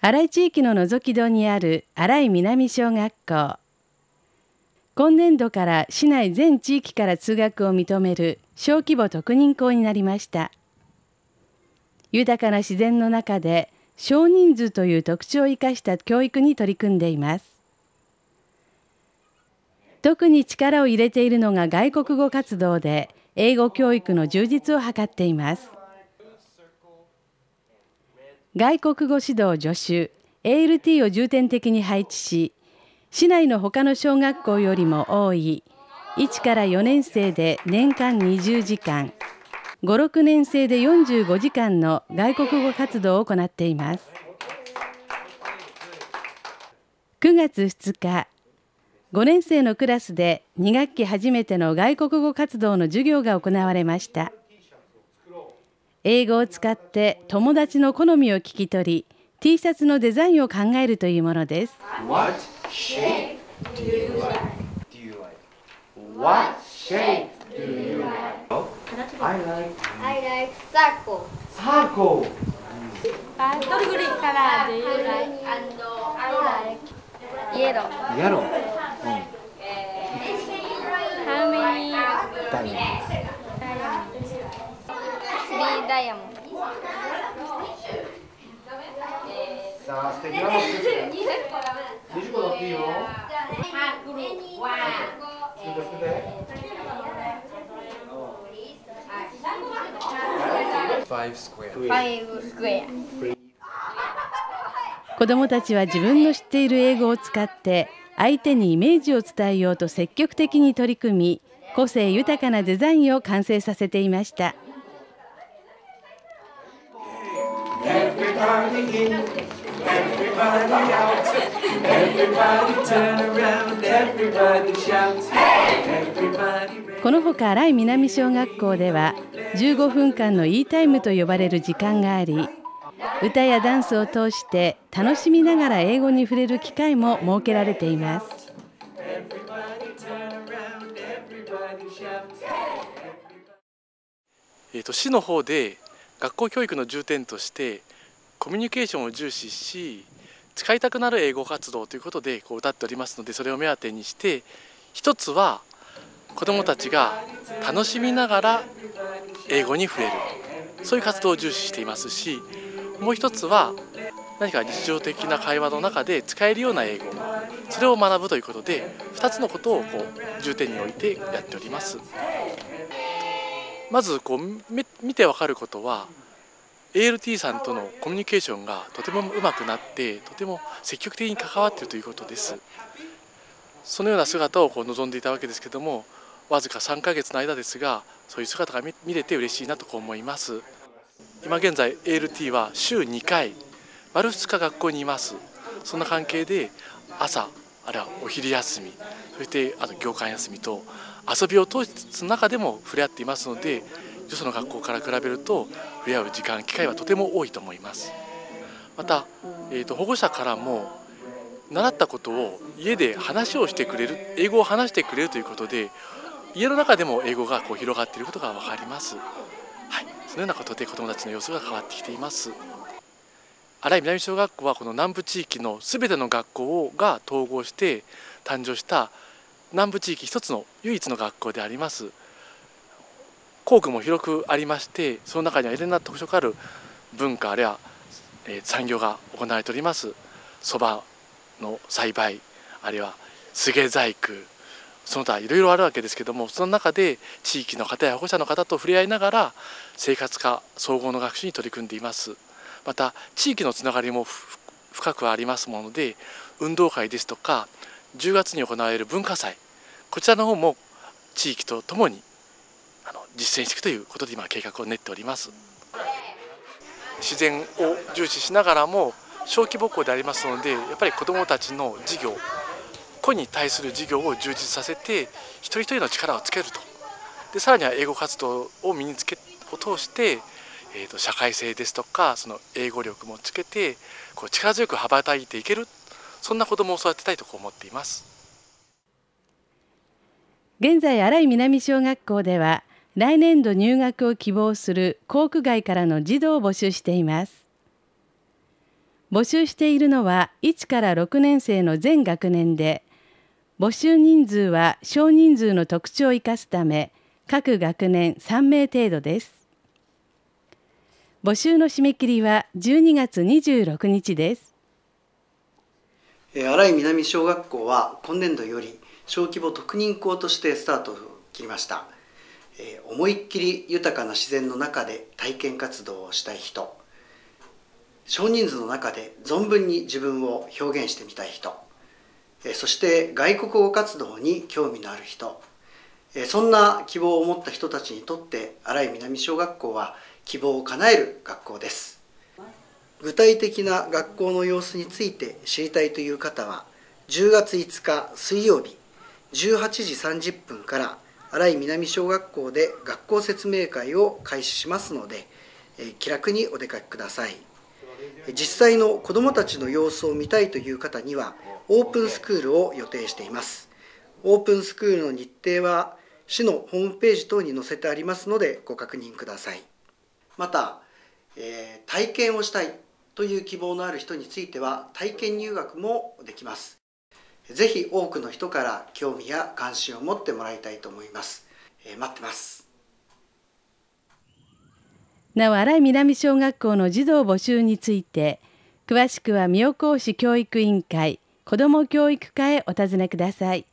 新井地域の覗き戸にある新井南小学校。今年度から市内全地域から通学を認める小規模特認校になりました。豊かな自然の中で少人数という特徴を生かした教育に取り組んでいます。特に力を入れているのが外国語活動で英語教育の充実を図っています。外国語指導助手 ALT を重点的に配置し市内の他の小学校よりも多い1から4年生で年間20時間56年生で45時間の外国語活動を行っています。9月2日5年生のクラスで2学期初めての外国語活動の授業が行われました。英語を使って友達の好みを聞き取り T シャツのデザインを考えるというものです What shape do you like? Do you like? What shape do you like? I like I like circle. circle. What color do you like? I like yellow. Yellow. Three diamond? さあ、素敵なの作って。20個だっていいよ。作って作って。Five square. Five square. 子どもたちは自分の知っている英語を使って相手にイメージを伝えようと積極的に取り組み個性豊かなデザインを完成させていましたこのほか荒井南小学校では15分間のイータイムと呼ばれる時間があり歌やダンスを通して楽しみながら英語に触れる機会も設けられています。市の方で学校教育の重点としてコミュニケーションを重視し使いたくなる英語活動ということでこう歌っておりますのでそれを目当てにして一つは子どもたちが楽しみながら英語に触れるそういう活動を重視していますしもう一つは何か日常的な会話の中で使えるような英語それを学ぶということで2つのことをこう重点に置いてやっております。まずこう見てわかることは ALT さんとのコミュニケーションがとてもうまくなってとても積極的に関わっているということです。そのような姿をこう望んでいたわけですけどもわずか3ヶ月の間ですがそういう姿が見れて嬉しいなと思います。今現在 ALT は週2回丸2日学校にいます。そんな関係で朝あるいはお昼休みそしてあと業間休みと遊びを通す中でも触れ合っていますのでよその学校から比べると触れ合う時間機会はとても多いと思います。また、えー、と保護者からも習ったことを家で話をしてくれる英語を話してくれるということで家の中でも英語がこう広がっていることが分かります、はい、そのようなことで子どもたちの様子が変わってきています。新井南小学校はこの南部地域のすべての学校が統合して誕生した南部地域一つの唯一の学校であります。校区も広くありましてその中にはいろんな特色ある文化あるいは、えー産業が行われております。そばの栽培あるいは菅細工その他いろいろあるわけですけどもその中で地域の方や保護者の方と触れ合いながら生活科総合の学習に取り組んでいます。また地域のつながりも深くありますもので運動会ですとか10月に行われる文化祭こちらの方も地域とともに実践していくということで今計画を練っております。自然を重視しながらも小規模校でありますのでやっぱり子どもたちの授業個に対する授業を充実させて一人一人の力をつけると。でさらには英語活動を身につけを通して、えー、と社会性ですとかその英語力もつけてこう力強く羽ばたいていける。そんな子どもを育てたいと思っています。現在新井南小学校では来年度入学を希望する校区外からの児童を募集しています。募集しているのは1から6年生の全学年で募集人数は少人数の特徴を生かすため各学年3名程度です。募集の締め切りは12月26日です。えー新井南小学校は今年度より小規模特任校としてスタートを切りました、えー思いっきり豊かな自然の中で体験活動をしたい人。少人数の中で存分に自分を表現してみたい人。えーそして外国語活動に興味のある人。えーそんな希望を持った人たちにとって新井南小学校は希望を叶える学校です。具体的な学校の様子について知りたいという方は10月5日水曜日18時30分から新井南小学校で学校説明会を開始しますのでえー気楽にお出かけください。実際の子どもたちの様子を見たいという方にはオープンスクールを予定しています。オープンスクールの日程は市のホームページ等に載せてありますのでご確認ください。また、えー体験をしたいという希望のある人については体験入学もできます。ぜひ多くの人から興味や関心を持ってもらいたいと思います、えー待ってます。なお新井南小学校の児童募集について詳しくは妙高市教育委員会子ども教育課へお尋ねください。